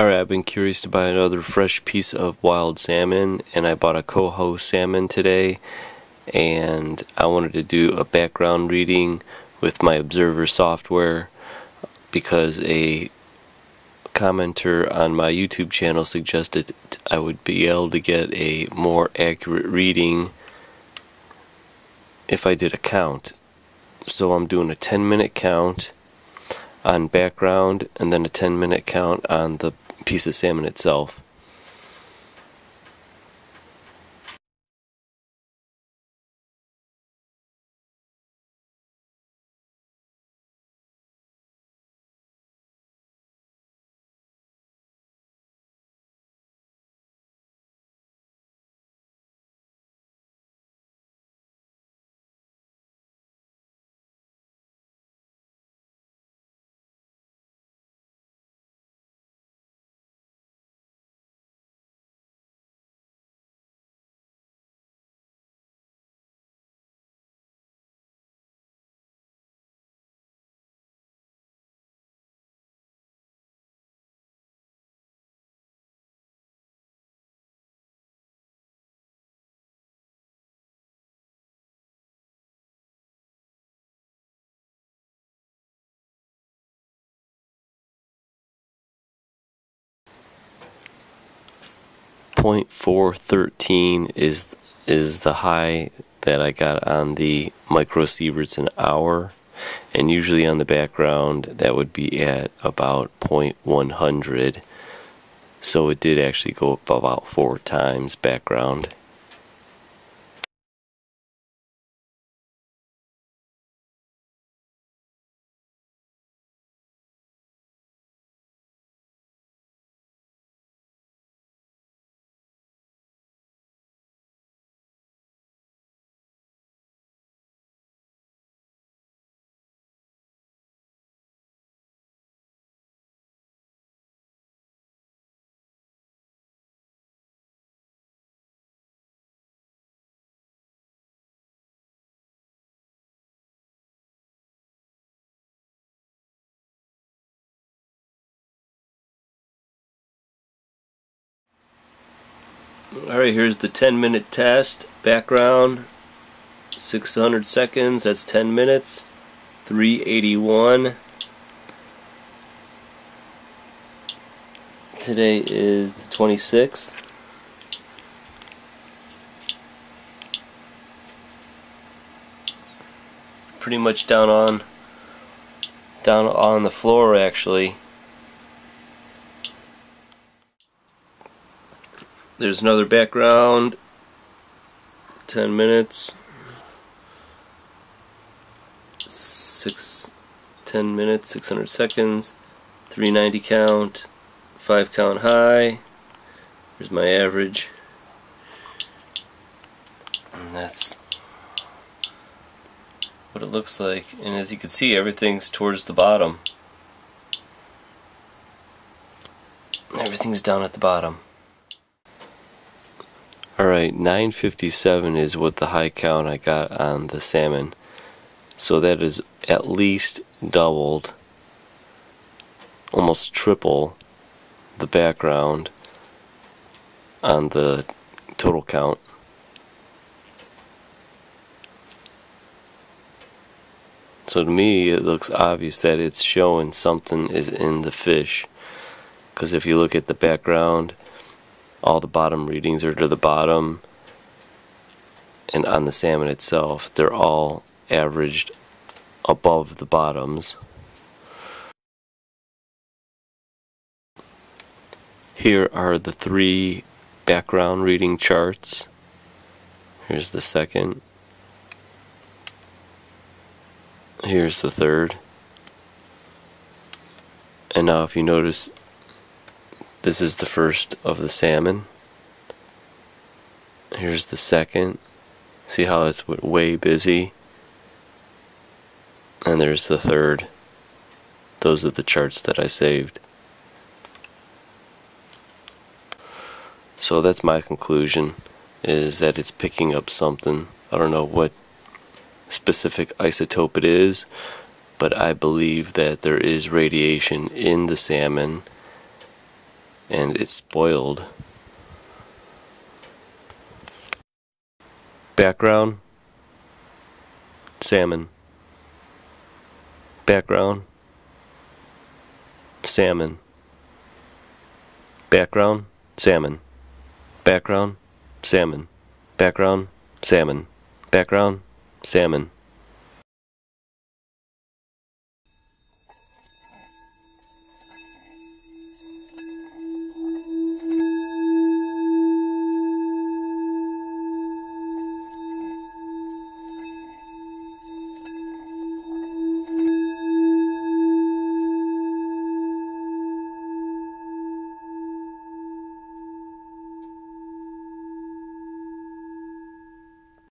Alright, I've been curious to buy another fresh piece of wild salmon, and I bought a coho salmon today. And I wanted to do a background reading with my Observer software because a commenter on my YouTube channel suggested I would be able to get a more accurate reading if I did a count. So I'm doing a 10 minute count on background and then a 10 minute count on the piece of salmon itself. Point four thirteen is is the high that I got on the microsieverts an hour, and usually on the background that would be at about 0.100 So it did actually go up about four times background. Alright, here's the 10 minute test. Background 600 seconds, that's 10 minutes. 381. Today is the 26th. Pretty much down on down on the floor actually. There's another background. 10 minutes. 6 10 minutes, 600 seconds. 390 count. 5 count high. There's my average. And that's what it looks like. And as you can see, everything's towards the bottom. Everything's down at the bottom. Alright, 957 is what the high count I got on the salmon. So that is at least doubled, almost triple the background on the total count. So to me, it looks obvious that it's showing something is in the fish. Because if you look at the background, all the bottom readings are to the bottom. And on the salmon itself they're all averaged above the bottoms. Here are the three background reading charts. Here's the second. Here's the third. And now if you notice this is the first of the salmon. Here's the second. See how it's way busy? And there's the third. Those are the charts that I saved. So that's my conclusion is that it's picking up something. I don't know what specific isotope it is, but I believe that there is radiation in the salmon and it's spoiled. Background salmon. Background salmon. Background salmon. Background salmon. Background salmon. Background salmon.